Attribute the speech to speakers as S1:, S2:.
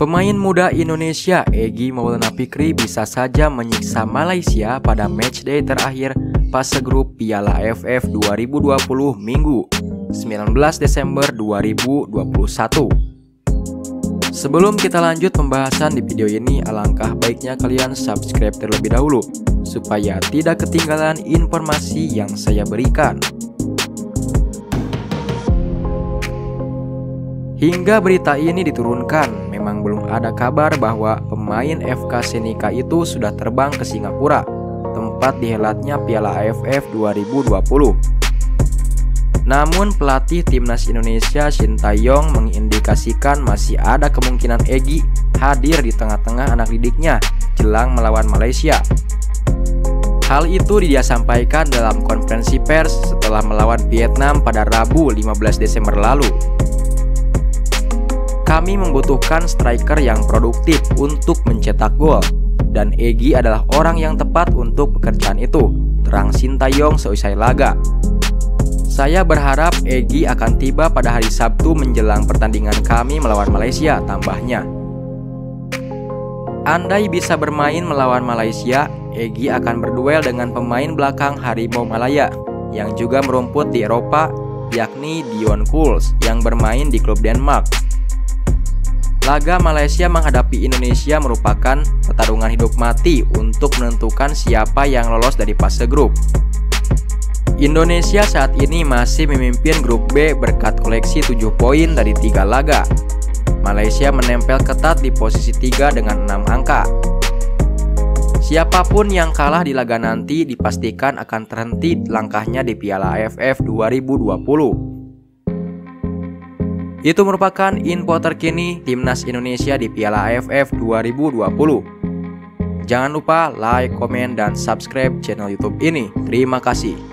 S1: Pemain muda Indonesia Egi Maulana Fikri bisa saja menyiksa Malaysia pada matchday terakhir fase grup Piala AFF 2020 Minggu 19 Desember 2021. Sebelum kita lanjut pembahasan di video ini, alangkah baiknya kalian subscribe terlebih dahulu supaya tidak ketinggalan informasi yang saya berikan. Hingga berita ini diturunkan, memang belum ada kabar bahwa pemain FK Senika itu sudah terbang ke Singapura, tempat dihelatnya Piala AFF 2020. Namun pelatih timnas Indonesia Shin Taeyong mengindikasikan masih ada kemungkinan Egi hadir di tengah-tengah anak didiknya jelang melawan Malaysia. Hal itu dia sampaikan dalam konferensi pers setelah melawan Vietnam pada Rabu 15 Desember lalu. Kami membutuhkan striker yang produktif untuk mencetak gol, dan Egi adalah orang yang tepat untuk pekerjaan itu, terang Sintayong seusai laga. Saya berharap Egi akan tiba pada hari Sabtu menjelang pertandingan kami melawan Malaysia, tambahnya. Andai bisa bermain melawan Malaysia, Egi akan berduel dengan pemain belakang Harimau Malaya yang juga merumput di Eropa, yakni Dion Kuls yang bermain di klub Denmark. Laga Malaysia menghadapi Indonesia merupakan pertarungan hidup mati untuk menentukan siapa yang lolos dari fase grup. Indonesia saat ini masih memimpin grup B berkat koleksi 7 poin dari 3 laga. Malaysia menempel ketat di posisi 3 dengan 6 angka. Siapa pun yang kalah di laga nanti dipastikan akan terhenti langkahnya di Piala AFF 2020. Itu merupakan info terkini timnas Indonesia di Piala AFF 2020. Jangan lupa like, komen, dan subscribe channel YouTube ini. Terima kasih.